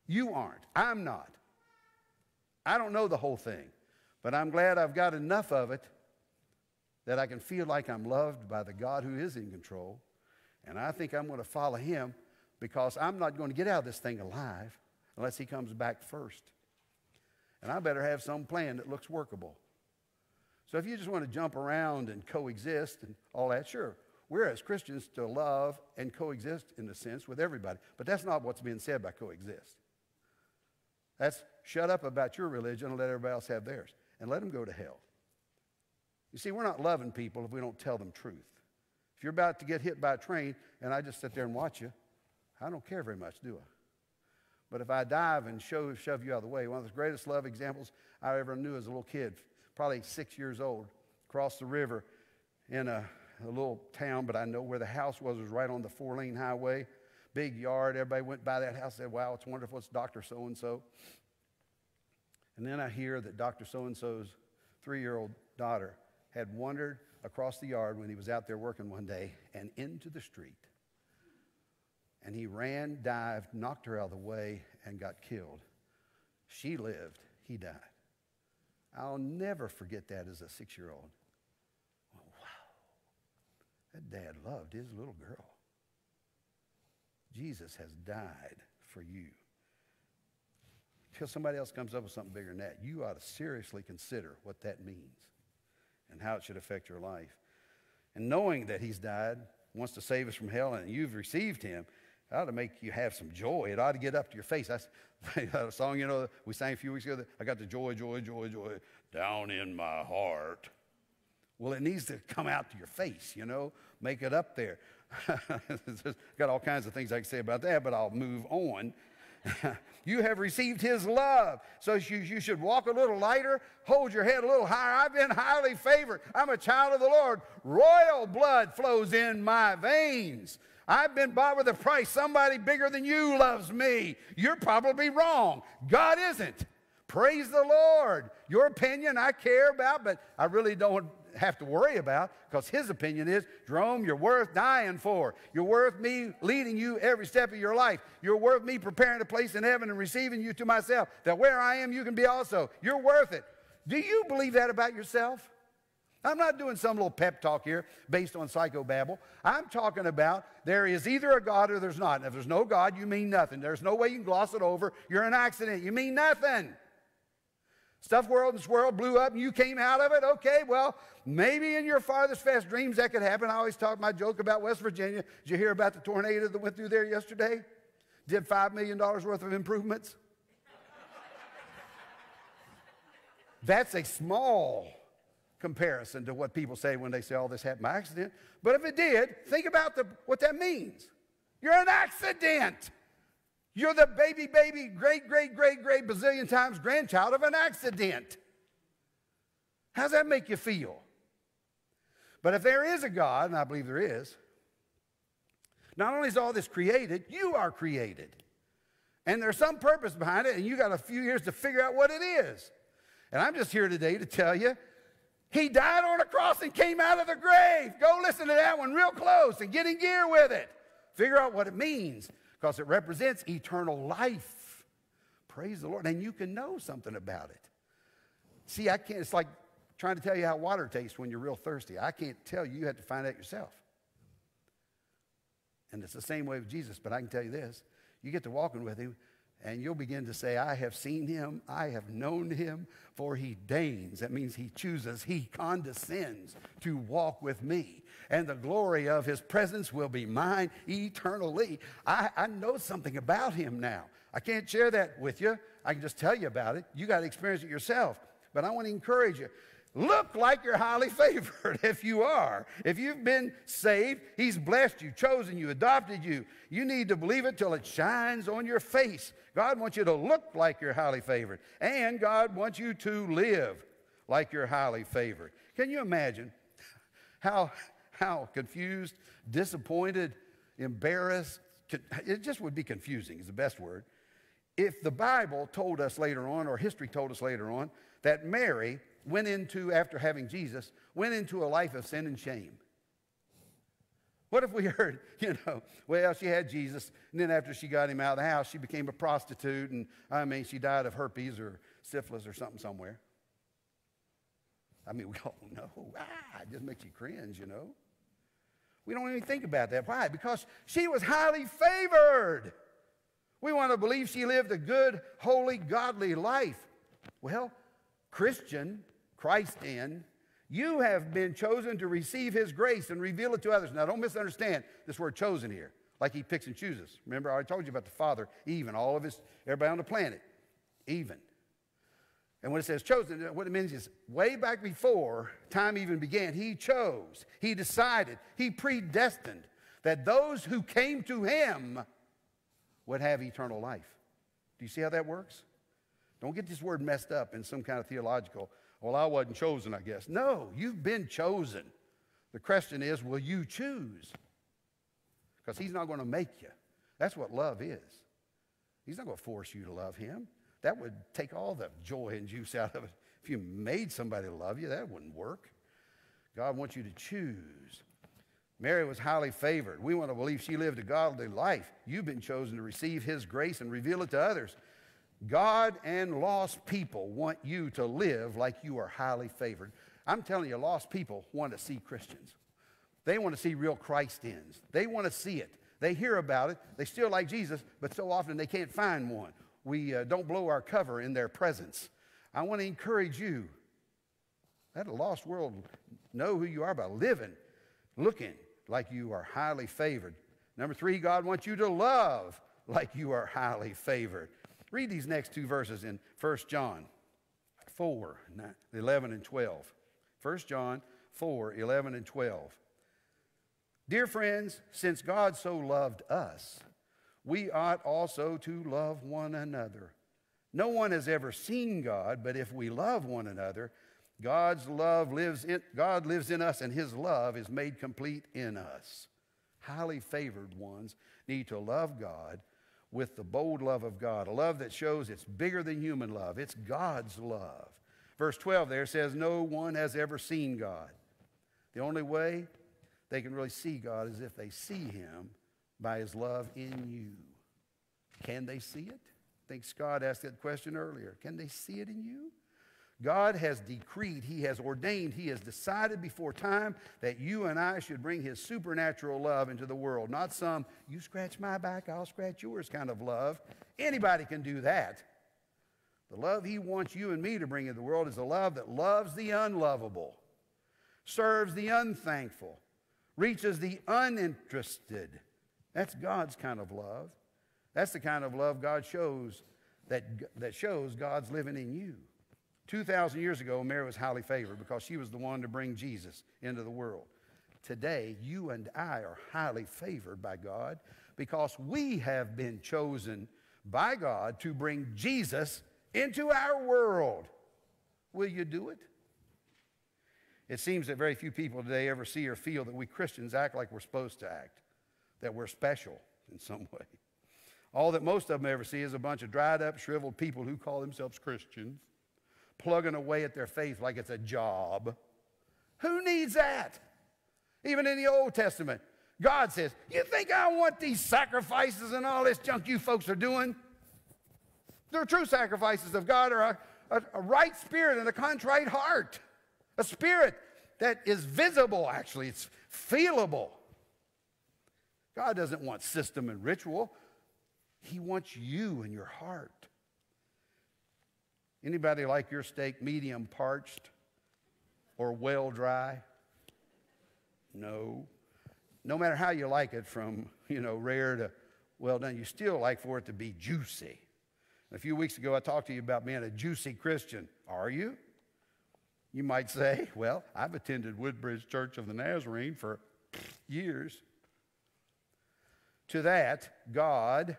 You aren't. I'm not. I don't know the whole thing, but I'm glad I've got enough of it that I can feel like I'm loved by the God who is in control. And I think I'm going to follow him because I'm not going to get out of this thing alive unless he comes back first. And I better have some plan that looks workable. So if you just want to jump around and coexist and all that, sure. We're as Christians to love and coexist in a sense with everybody. But that's not what's being said by coexist. That's shut up about your religion and let everybody else have theirs and let them go to hell. You see, we're not loving people if we don't tell them truth. If you're about to get hit by a train and I just sit there and watch you, I don't care very much, do I? But if I dive and show, shove you out of the way, one of the greatest love examples I ever knew as a little kid, probably six years old, crossed the river in a, a little town, but I know where the house was, it was right on the four lane highway. Big yard. Everybody went by that house said, Wow, it's wonderful. It's Dr. So and so. And then I hear that Dr. So and so's three year old daughter had wandered across the yard when he was out there working one day and into the street. And he ran, dived, knocked her out of the way, and got killed. She lived, he died. I'll never forget that as a six year old. wow, that dad loved his little girl. Jesus has died for you. Until somebody else comes up with something bigger than that, you ought to seriously consider what that means and how it should affect your life. And knowing that he's died, wants to save us from hell, and you've received him, it ought to make you have some joy. It ought to get up to your face. That's [laughs] a song, you know, we sang a few weeks ago. I got the joy, joy, joy, joy down in my heart. Well, it needs to come out to your face, you know, make it up there. [laughs] got all kinds of things I can say about that, but I'll move on. [laughs] you have received his love. So you, you should walk a little lighter, hold your head a little higher. I've been highly favored. I'm a child of the Lord. Royal blood flows in my veins. I've been bought with a price. Somebody bigger than you loves me. You're probably wrong. God isn't. Praise the Lord. Your opinion I care about, but I really don't have to worry about because his opinion is Jerome, you're worth dying for. You're worth me leading you every step of your life. You're worth me preparing a place in heaven and receiving you to myself, that where I am, you can be also. You're worth it. Do you believe that about yourself? I'm not doing some little pep talk here based on psychobabble. I'm talking about there is either a God or there's not. And if there's no God, you mean nothing. There's no way you can gloss it over. You're an accident. You mean nothing. Stuff world and swirl blew up and you came out of it. Okay, well, maybe in your farthest fast dreams that could happen. I always talk my joke about West Virginia. Did you hear about the tornado that went through there yesterday? Did $5 million worth of improvements? That's a small comparison to what people say when they say all this happened by accident. But if it did, think about the, what that means. You're an accident. You're the baby, baby, great, great, great, great bazillion times grandchild of an accident. How's that make you feel? But if there is a God, and I believe there is, not only is all this created, you are created. And there's some purpose behind it, and you got a few years to figure out what it is. And I'm just here today to tell you, he died on a cross and came out of the grave. Go listen to that one real close and get in gear with it. Figure out what it means because it represents eternal life. Praise the Lord. And you can know something about it. See, I can't, it's like trying to tell you how water tastes when you're real thirsty. I can't tell you, you have to find out yourself. And it's the same way with Jesus, but I can tell you this you get to walking with him, and you'll begin to say, I have seen him, I have known him, for he deigns. That means he chooses, he condescends to walk with me. And the glory of his presence will be mine eternally. I, I know something about him now. I can't share that with you. I can just tell you about it. You got to experience it yourself. But I want to encourage you look like you're highly [laughs] favored if you are. If you've been saved, He's blessed you, chosen you, adopted you. You need to believe it till it shines on your face. God wants you to look like you're highly favored, and God wants you to live like you're highly favored. Can you imagine how, how confused, disappointed, embarrassed? It just would be confusing, is the best word. If the Bible told us later on, or history told us later on, that Mary went into, after having Jesus, went into a life of sin and shame. What if we [laughs] heard, you know, well, she had Jesus, and then after she got him out of the house, she became a prostitute, and I mean, she died of herpes or syphilis or something somewhere. I mean, [laughs] we all know. Ah, it just makes you cringe, you know. We don't even think about that. Why? Because she was highly favored. We want to believe she lived a good, holy, godly life. Well, Christian, Christ in, you have been chosen to receive his grace and reveal it to others. Now, don't misunderstand this word chosen here, like he picks and chooses. Remember, I already told you about the Father, even, all of his, everybody on the planet, even. And when it says chosen, what it means is way back before time even began, he chose, he decided, he predestined that those who came to him would have eternal life. Do you see how that works? Don't get this word messed up in some kind of theological, well, I wasn't chosen, I guess. No, you've been chosen. The question is, will you choose? Because he's not going to make you. That's what love is. He's not going to force you to love him. That would take all the joy and juice out of it. If you made somebody love you, that wouldn't work. God wants you to choose. Mary was highly favored. We want to believe she lived a godly life. You've been chosen to receive His grace and reveal it to others. God and lost people want you to live like you are highly favored. I'm telling you, lost people want to see Christians. They want to see real Christ ins. They want to see it. They hear about it. They still like Jesus, but so often they can't find one. We uh, don't blow our cover in their presence. I want to encourage you. Let a lost world know who you are by living, looking like you are highly favored. Number three, God wants you to love like you are highly favored. Read these next two verses in 1 John 4 11 and 12. 1 John 4 11 and 12. Dear friends, since God so loved us, we ought also to love one another. No one has ever seen God, but if we love one another, God's love lives in God lives in us and his love is made complete in us. Highly favored ones need to love God with the bold love of God, a love that shows it's bigger than human love. It's God's love. Verse 12 there says no one has ever seen God. The only way they can really see God is if they see him by his love in you. Can they see it? Thanks God asked that question earlier. Can they see it in you? God has decreed, He has ordained, He has decided before time that you and I should bring His supernatural love into the world. Not some, you scratch my back, I'll scratch yours kind of love. Anybody can do that. The love He wants you and me to bring into the world is a love that loves the unlovable, serves the unthankful, reaches the uninterested. That's God's kind of love. That's the kind of love God shows that, that shows God's living in you. 2,000 years ago, Mary was highly favored because she was the one to bring Jesus into the world. Today, you and I are highly favored by God because we have been chosen by God to bring Jesus into our world. Will you do it? It seems that very few people today ever see or feel that we Christians act like we're supposed to act, that we're special in some [laughs] way. All that most of them ever see is a bunch of dried up, shriveled people who call themselves Christians, plugging away at their faith like it's a job. Who needs that? Even in the Old Testament, God says, You think I want these sacrifices and all this junk you folks are doing? The true sacrifices of God are a, a, a right spirit and a contrite heart. A spirit that is visible, actually, it's feelable. God doesn't want system and ritual. He wants you and your heart. Anybody like your steak medium parched or well dry? No. No matter how you like it, from you know rare to well done, you still like for it to be juicy. A few weeks ago, I talked to you about being a juicy Christian. Are you? You might say, well, I've attended Woodbridge Church of the Nazarene for years. To that, God,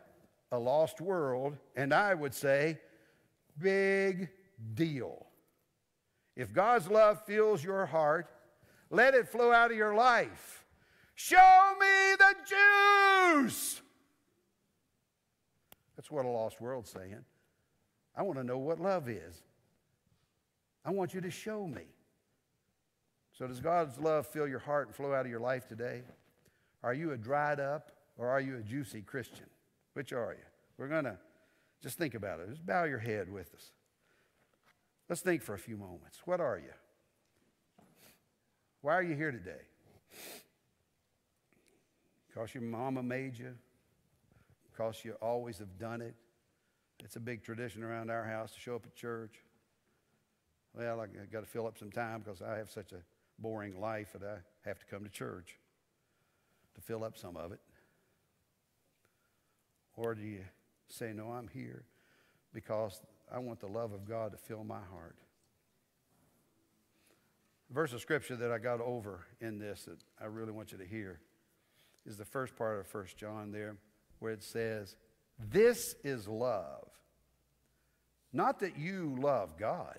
a lost world, and I would say, big deal. If God's love fills your heart, let it flow out of your life. Show me the juice. That's what a lost world's saying. I want to know what love is. I want you to show me. So, does God's love fill your heart and flow out of your life today? Are you a dried up or are you a juicy Christian? Which are you? We're going to just think about it. Just bow your head with us. Let's think for a few moments. What are you? Why are you here today? Because your mama made you? Because you always have done it? It's a big tradition around our house to show up at church. Well, I got to fill up some time because I have such a boring life that I have to come to church to fill up some of it. Or do you say, No, I'm here because I want the love of God to fill my heart? The verse of scripture that I got over in this that I really want you to hear is the first part of First John there, where it says, This is love. Not that you love God,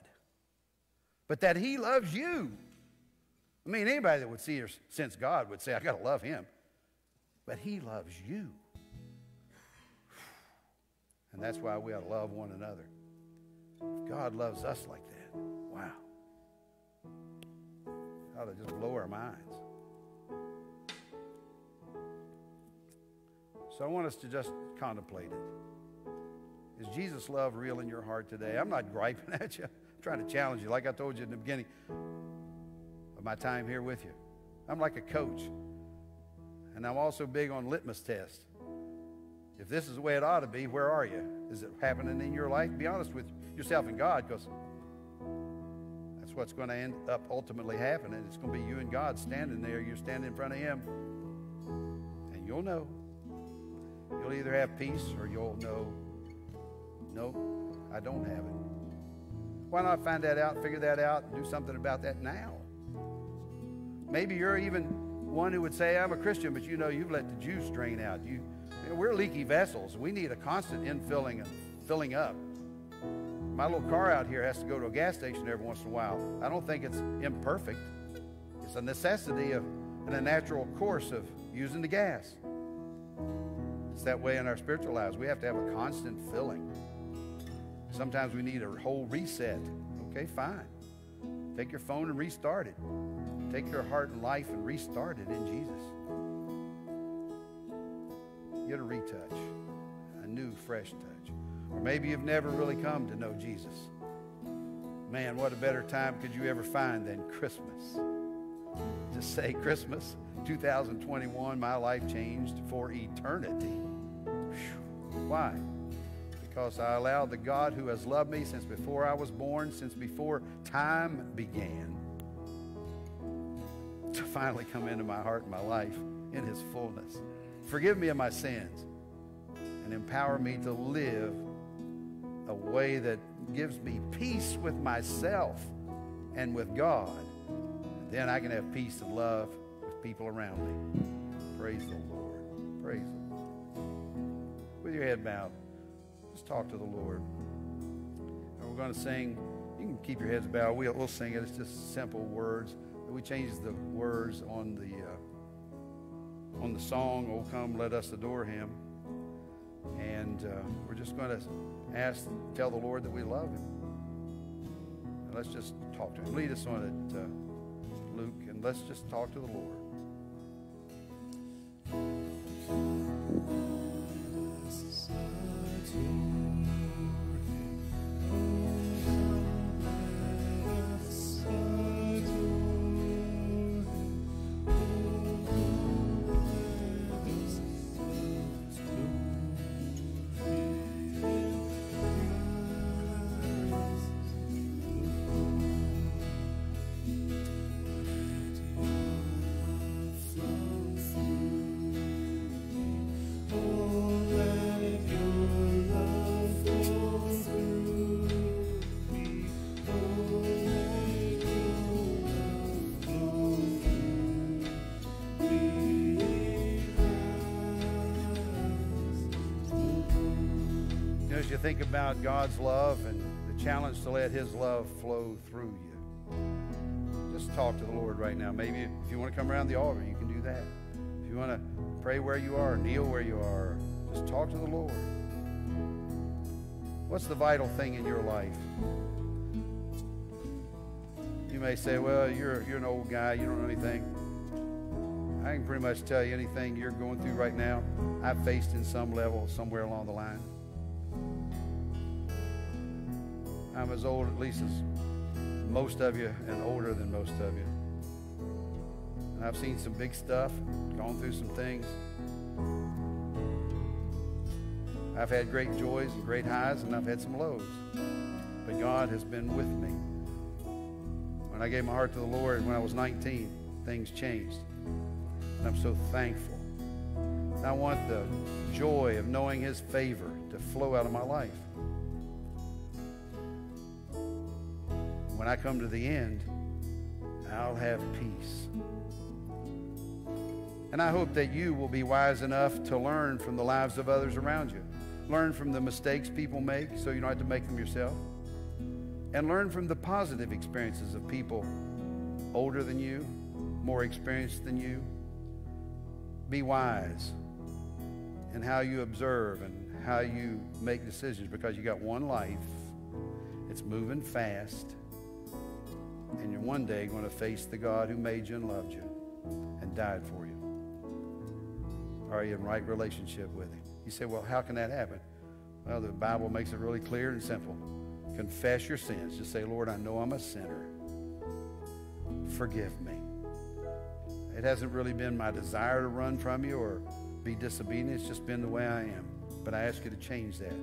but that He loves you. I mean, anybody that would see or sense God would say, I got to love Him. But He loves you. And that's why we ought to love one another. If God loves us like that, wow. ought to just blow our minds. So I want us to just contemplate it. Is Jesus' love real in your heart today? I'm not griping [laughs] at you. I'm trying to challenge you, like I told you in the beginning of my time here with you. I'm like a coach. And I'm also big on litmus test. If this is the way it ought to be, where are you? Is it happening in your life? Be honest with yourself and God, because that's what's going to end up ultimately happening. It's going to be you and God standing there. You're standing in front of Him, and you'll know. You'll either have peace or you'll know, no, I don't have it. Why not find that out, figure that out, and do something about that now? Maybe you're even one who would say, I'm a Christian, but you know you've let the juice drain out. You, we're leaky vessels. We need a constant infilling and filling up. My little car out here has to go to a gas station every once in a while. I don't think it's imperfect. It's a necessity of and a natural course of using the gas. It's that way in our spiritual lives. We have to have a constant filling. Sometimes we need a whole reset. Okay, fine. Take your phone and restart it. Take your heart and life and restart it in Jesus. Get a retouch, a new, fresh touch. Or maybe you've never really come to know Jesus. Man, what a better time could you ever find than Christmas? Just say Christmas 2021, my life changed for eternity. Why? Because I allowed the God who has loved me since before I was born, since before time began, to finally come into my heart and my life in his fullness. Forgive me of my sins and empower me to live a way that gives me peace with myself and with God. Then I can have peace and love with people around me. Praise the Lord. Praise the Lord. With your head bowed, just talk to the Lord. And we're going to sing. You can keep your heads bowed. We'll, we'll sing it. It's just simple words. We change the words on the uh, on the song "Oh Come, Let Us Adore Him," and uh, we're just going to ask, tell the Lord that we love Him. And let's just talk to Him. Lead us on it, uh, Luke, and let's just talk to the Lord. Think about God's love and the challenge to let His love flow through you, just talk to the Lord right now. Maybe if you want to come around the altar, you can do that. If you want to pray where you are, kneel where you are, just talk to the Lord. What's the vital thing in your life? You may say, well, you're, you're an old guy, you don't know anything. I can pretty much tell you anything you're going through right now, I've faced in some level somewhere along the line. I'm as old, at least as most of you, and older than most of you. And I've seen some big stuff, gone through some things. I've had great joys and great highs, and I've had some lows. But God has been with me. When I gave my heart to the Lord when I was 19, things changed. And I'm so thankful. And I want the joy of knowing His favor to flow out of my life. When I come to the end, I'll have peace. And I hope that you will be wise enough to learn from the lives of others around you. Learn from the mistakes people make so you don't have to make them yourself. And learn from the positive experiences of people older than you, more experienced than you. Be wise in how you observe and how you make decisions because you got one life. It's moving fast. And you're one day going to face the God who made you and loved you and died for you. Are you in right relationship with Him? You say, well, how can that happen? Well, the Bible makes it really clear and simple. Confess your sins. Just say, Lord, I know I'm a sinner. Forgive me. It hasn't really been my desire to run from you or be disobedient. It's just been the way I am. But I ask you to change that.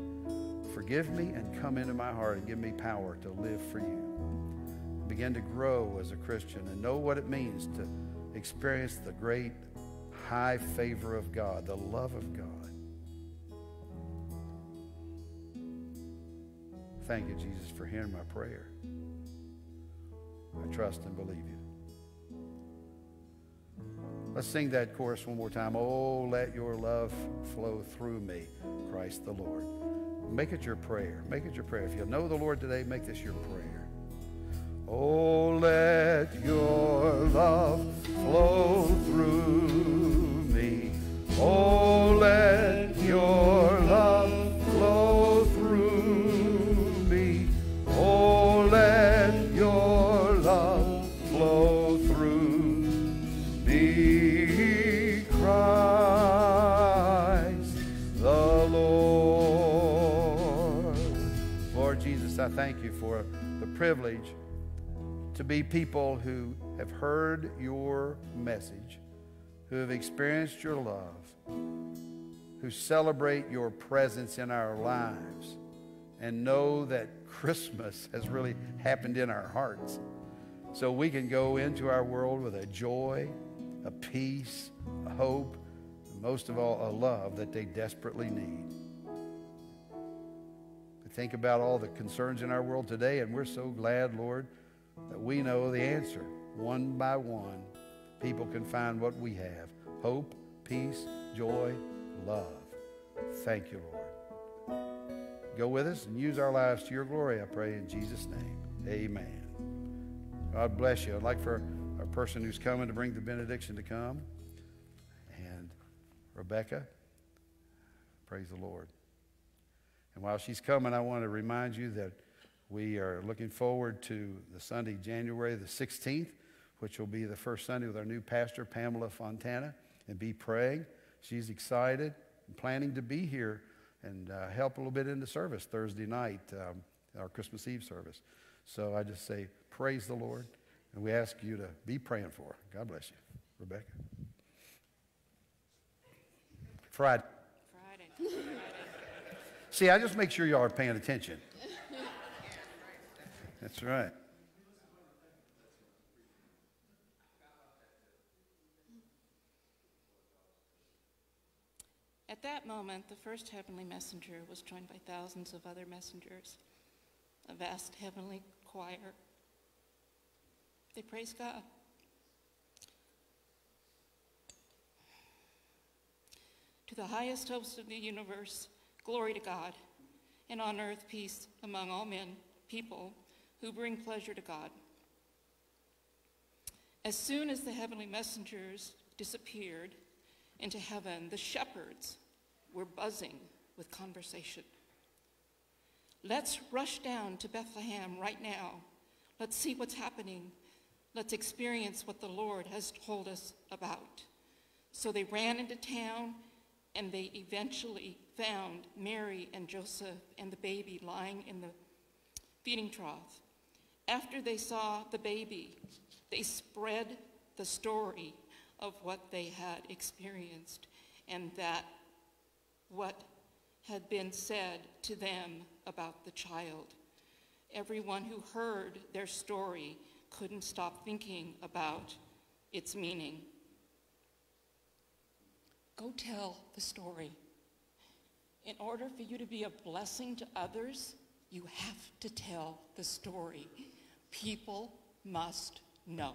Forgive me and come into my heart and give me power to live for you. Begin to grow as a Christian and know what it means to experience the great high favor of God, the love of God. Thank you, Jesus, for hearing my prayer. I trust and believe you. Let's sing that chorus one more time. Oh, let your love flow through me, Christ the Lord. Make it your prayer. Make it your prayer. If you know the Lord today, make this your prayer. Oh, let your love flow through me. Oh, let your love flow through me. Oh, let your love flow through me, Christ the Lord. Lord Jesus, I thank you for the privilege to be people who have heard your message, who have experienced your love, who celebrate your presence in our lives, and know that Christmas has really happened in our hearts. So we can go into our world with a joy, a peace, a hope, and most of all, a love that they desperately need. We think about all the concerns in our world today, and we're so glad, Lord, that we know the answer. One by one, people can find what we have hope, peace, joy, love. Thank you, Lord. Go with us and use our lives to your glory, I pray, in Jesus' name. Amen. God bless you. I'd like for our person who's coming to bring the benediction to come. And Rebecca, praise the Lord. And while she's coming, I want to remind you that we are looking forward to the Sunday, January the 16th, which will be the first Sunday with our new pastor, Pamela Fontana, and be praying. She's excited and planning to be here and uh, help a little bit in the service Thursday night, um, our Christmas Eve service. So I just say, praise the Lord, and we ask you to be praying for her. God bless you. Rebecca. Friday. Friday. [laughs] See, I just make sure y'all are paying attention. That's right. At that moment, the first heavenly messenger was joined by thousands of other messengers, a vast heavenly choir. They praised God. To the highest host of the universe, glory to God, and on earth peace among all men, people who bring pleasure to God. As soon as the heavenly messengers disappeared into heaven, the shepherds were buzzing with conversation. Let's rush down to Bethlehem right now. Let's see what's happening. Let's experience what the Lord has told us about. So they ran into town and they eventually found Mary and Joseph and the baby lying in the feeding trough. After they saw the baby, they spread the story of what they had experienced and that what had been said to them about the child. Everyone who heard their story couldn't stop thinking about its meaning. Go tell the story. In order for you to be a blessing to others, you have to tell the story. People must know.